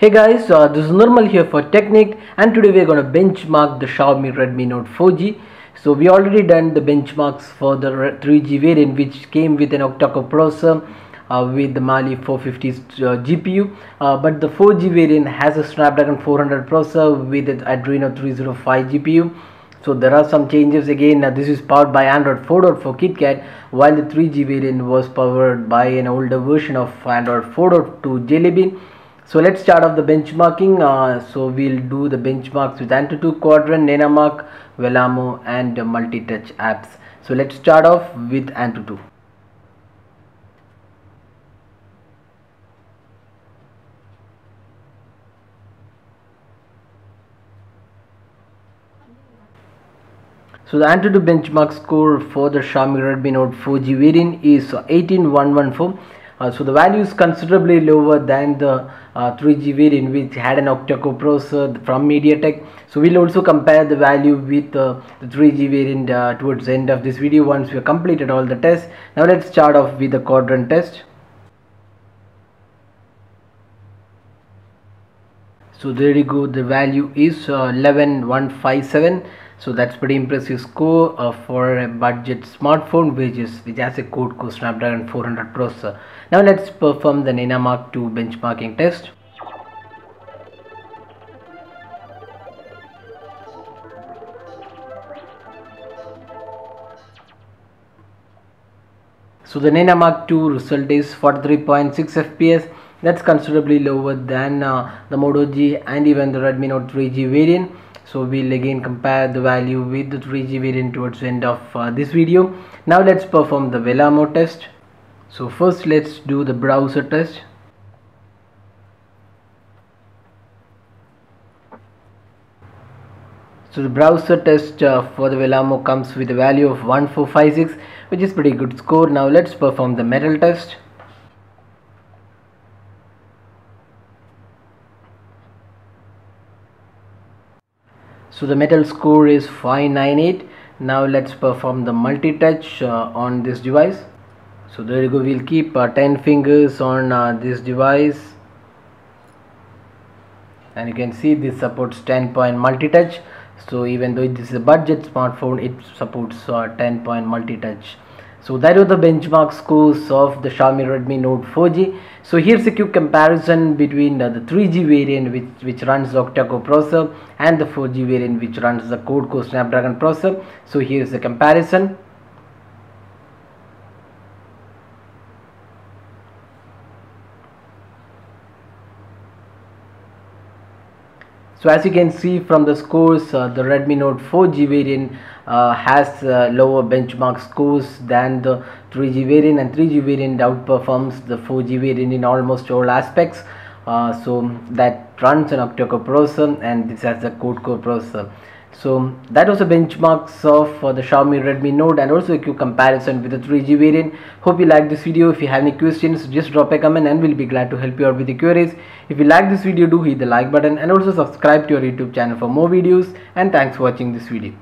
Hey guys, uh, this is Normal here for Techniqued and today we're going to benchmark the Xiaomi Redmi Note 4G. So we already done the benchmarks for the 3G variant which came with an octa-core processor uh, with the Mali 450 uh, GPU uh, but the 4G variant has a Snapdragon 400 processor with an Adreno 305 GPU so there are some changes again. Uh, this is powered by android 4.4 kitkat while the 3g variant was powered by an older version of android 4.2 jelly bean so let's start off the benchmarking. Uh, so we'll do the benchmarks with antutu quadrant nenamark Vellamo and uh, multi-touch apps. So let's start off with antutu. So the Antutu benchmark score for the Xiaomi Redmi Note 4G variant is 18114. Uh, so the value is considerably lower than the uh, 3G variant which had an octa-core processor from MediaTek. So we'll also compare the value with uh, the 3G variant uh, towards the end of this video once we have completed all the tests. Now let's start off with the quadrant test. So there you go the value is uh, 11157 so that's pretty impressive score uh, for a budget smartphone which is which has a quad core snapdragon 400 processor now let's perform the nenamark 2 benchmarking test. So the nenamark II result is 43.6 fps that's considerably lower than uh, the moto g and even the redmi note 3g variant so we'll again compare the value with the 3g variant towards the end of uh, this video. Now let's perform the Vellamo test. So first let's do the browser test. So the browser test uh, for the Vellamo comes with a value of 1456 which is pretty good score. Now let's perform the metal test so the metal score is 598 now let's perform the multi-touch uh, on this device. So there you go. We'll keep uh, 10 fingers on uh, this device. And you can see this supports 10 point multi-touch. So even though this is a budget smartphone it supports uh, 10 point multi-touch so that was the benchmark scores of the Xiaomi Redmi Note 4G. So here's a quick comparison between uh, the 3G variant which, which runs octa-core processor and the 4G variant which runs the quad-core Snapdragon processor. So here's the comparison. So as you can see from the scores, uh, the Redmi Note 4G variant uh, has uh, lower benchmark scores than the 3G variant and 3G variant outperforms the 4G variant in almost all aspects. Uh, so that runs an octa-core processor and this has a quad-core processor so that was the benchmarks of uh, the Xiaomi Redmi Note and also a quick comparison with the 3G variant. Hope you like this video. If you have any questions just drop a comment and we'll be glad to help you out with the queries. If you like this video do hit the like button and also subscribe to our YouTube channel for more videos and thanks for watching this video.